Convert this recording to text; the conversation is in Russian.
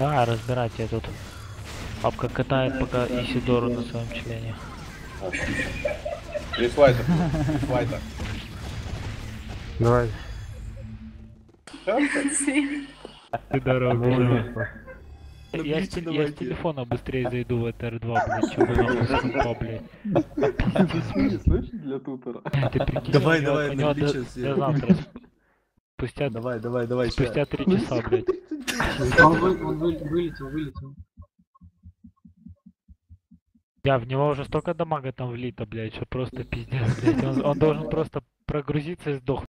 Да, разбирайте тут. Папка катает пока Исидору на своем члене. Три слайда. Слайда. Давай. Ты дорогу. Ну, Я, с, я с телефона быстрее зайду в ТР2, блядь, чем в СКП, блядь. Слышишь, для тутера? Давай, давай, я. до завтра. Спустя, Давай, давай, давай. спустя три часа, блядь. Он, вы- он вы- вылетел, вылетел. Я в него уже столько дамага там влито, блядь, что просто пиздец, блядь. Он, он должен просто прогрузиться и сдохнуть.